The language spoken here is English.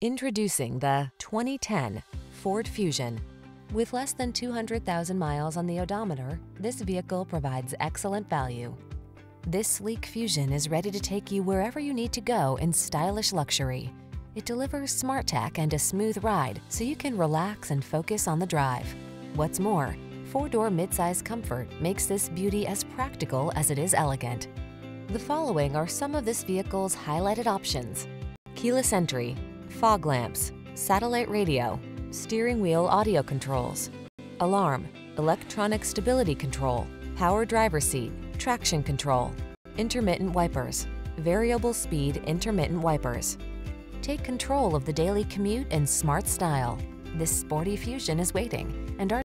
Introducing the 2010 Ford Fusion. With less than 200,000 miles on the odometer, this vehicle provides excellent value. This sleek Fusion is ready to take you wherever you need to go in stylish luxury. It delivers smart tech and a smooth ride so you can relax and focus on the drive. What's more, four-door midsize comfort makes this beauty as practical as it is elegant. The following are some of this vehicle's highlighted options. Keyless entry, fog lamps, satellite radio, steering wheel audio controls, alarm, electronic stability control, power driver seat, traction control, intermittent wipers, variable speed intermittent wipers. Take control of the daily commute in smart style. This sporty Fusion is waiting, and our